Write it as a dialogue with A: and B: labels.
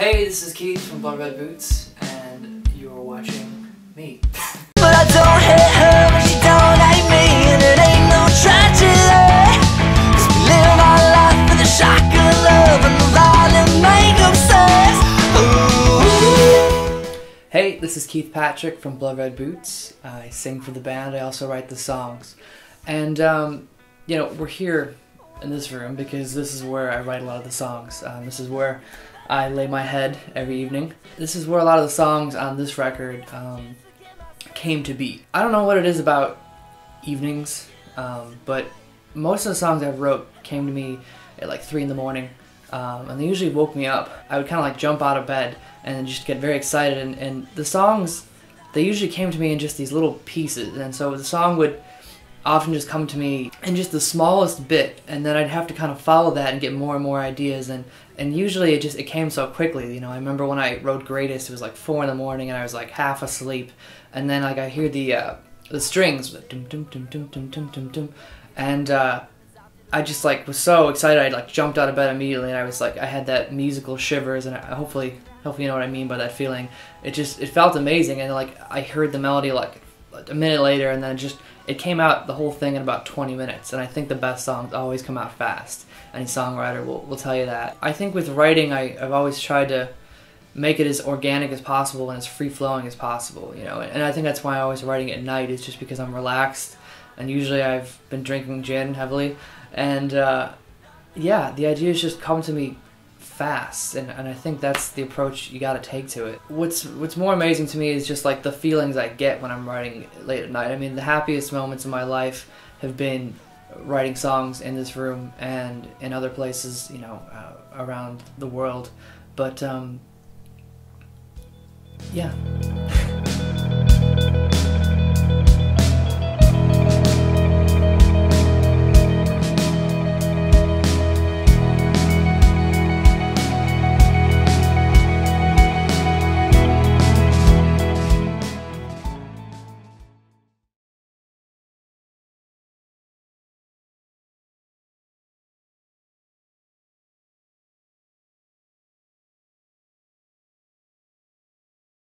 A: Hey, this is Keith from Blood Red Boots, and you're watching me.
B: But I don't hate her when she don't hate me And it ain't no tragedy Cause we live our life with a shock of love And the violent makeup says Ooh
A: Hey, this is Keith Patrick from Blood Red Boots. I sing for the band, I also write the songs. And, um, you know, we're here in this room because this is where I write a lot of the songs. Um, this is where I lay my head every evening. This is where a lot of the songs on this record um, came to be. I don't know what it is about evenings, um, but most of the songs I wrote came to me at like 3 in the morning. Um, and they usually woke me up. I would kind of like jump out of bed and just get very excited. And, and the songs, they usually came to me in just these little pieces. And so the song would often just come to me in just the smallest bit and then I'd have to kind of follow that and get more and more ideas and and usually it just it came so quickly you know. I remember when I wrote greatest it was like four in the morning and I was like half asleep and then like I hear the uh, the strings and uh, I just like was so excited I like jumped out of bed immediately and I was like I had that musical shivers and I, hopefully hopefully you know what I mean by that feeling. It just it felt amazing and like I heard the melody like a minute later and then just it came out the whole thing in about 20 minutes and i think the best songs always come out fast. Any songwriter will, will tell you that. I think with writing I, i've always tried to make it as organic as possible and as free flowing as possible you know and i think that's why i always writing at night is just because i'm relaxed and usually i've been drinking gin heavily and uh, yeah the ideas just come to me fast and, and I think that's the approach you got to take to it. What's what's more amazing to me is just like the feelings I get when I'm writing late at night. I mean, the happiest moments in my life have been writing songs in this room and in other places, you know, uh, around the world. But um, yeah.